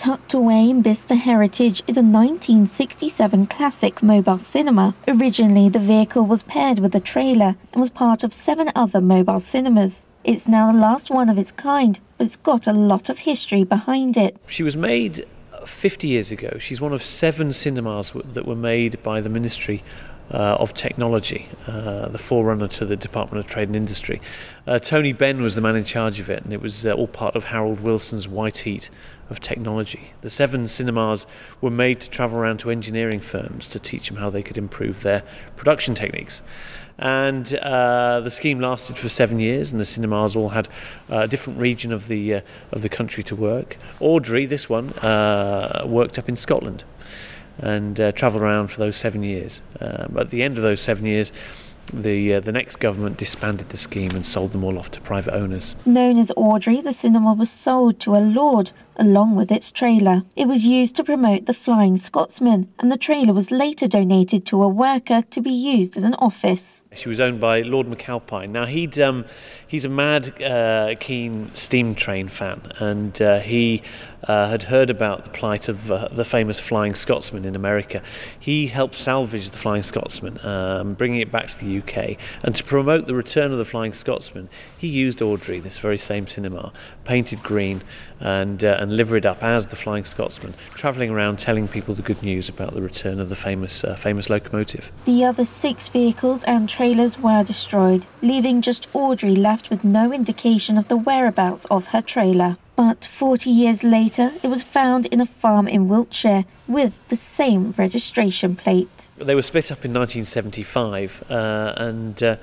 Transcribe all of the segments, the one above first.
Tucked away in Bicester Heritage is a 1967 classic mobile cinema. Originally, the vehicle was paired with a trailer and was part of seven other mobile cinemas. It's now the last one of its kind, but it's got a lot of history behind it. She was made 50 years ago. She's one of seven cinemas that were made by the Ministry uh, of technology, uh, the forerunner to the Department of Trade and Industry. Uh, Tony Benn was the man in charge of it, and it was uh, all part of Harold Wilson's White Heat of technology. The seven cinemas were made to travel around to engineering firms to teach them how they could improve their production techniques. And uh, the scheme lasted for seven years, and the cinemas all had a different region of the uh, of the country to work. Audrey, this one, worked up in Scotland and uh, travelled around for those seven years. Um, at the end of those seven years, the uh, the next government disbanded the scheme and sold them all off to private owners. Known as Audrey, the cinema was sold to a lord along with its trailer. It was used to promote the Flying Scotsman, and the trailer was later donated to a worker to be used as an office. She was owned by Lord McAlpine. Now he'd um, he's a mad, uh, keen steam train fan, and uh, he uh, had heard about the plight of uh, the famous Flying Scotsman in America. He helped salvage the Flying Scotsman, um, bringing it back to the UK, and to promote the return of the Flying Scotsman, he used Audrey, this very same cinema, painted green and uh, and liveried up as the Flying Scotsman, travelling around telling people the good news about the return of the famous uh, famous locomotive. The other six vehicles and trailers were destroyed, leaving just Audrey left with no indication of the whereabouts of her trailer. But 40 years later, it was found in a farm in Wiltshire with the same registration plate. They were split up in 1975, uh, and uh,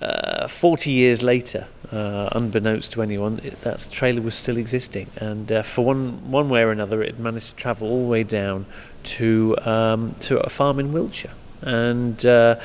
uh, 40 years later, uh, unbeknownst to anyone, it, that trailer was still existing. And uh, for one, one way or another, it managed to travel all the way down to, um, to a farm in Wiltshire. And uh,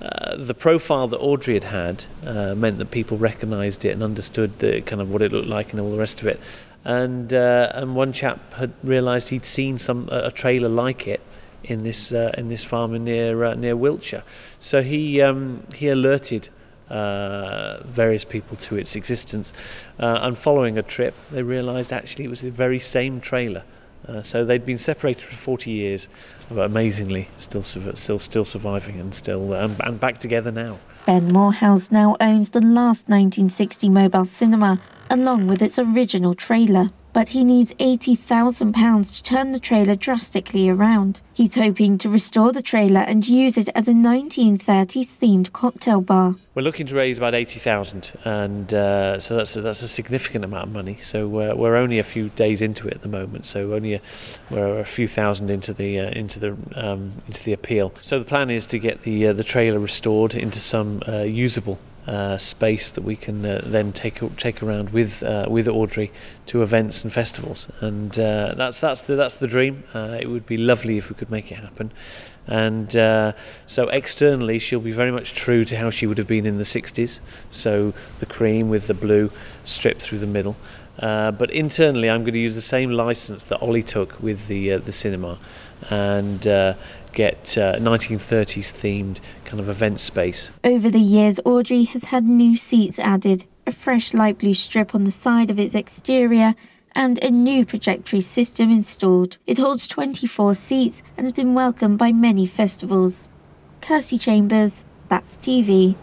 uh, the profile that Audrey had had uh, meant that people recognised it and understood the, kind of what it looked like and all the rest of it. And uh, and one chap had realised he'd seen some a trailer like it in this in this farm near near Wiltshire. So he um, he alerted. Various people to its existence, and following a trip, they realised actually it was the very same trailer. Uh, so they'd been separated for 40 years, but amazingly still still still surviving and still um, and back together now. Ben Morehouse now owns the last 1960 mobile cinema, along with its original trailer but he needs £80,000 to turn the trailer drastically around. He's hoping to restore the trailer and use it as a 1930s themed cocktail bar. We're looking to raise about 80,000 and uh, so that's a, that's a significant amount of money. So we're, we're only a few days into it at the moment. So only a, we're a few thousand into the uh, into the um, into the appeal. So the plan is to get the uh, the trailer restored into some uh, usable uh, space that we can uh, then take take around with uh, with Audrey to events and festivals, and uh, that's that's the that's the dream. Uh, it would be lovely if we could make it happen, and so externally she'll be very much true to how she would have been in the 60s. So the cream with the blue strip through the middle. Uh, but internally, I'm going to use the same license that Ollie took with the uh, the cinema, and uh, get uh, 1930s themed kind of event space. Over the years, Audrey has had new seats added, a fresh light blue strip on the side of its exterior, and a new projectory system installed. It holds 24 seats and has been welcomed by many festivals. Kirstie Chambers, That's TV.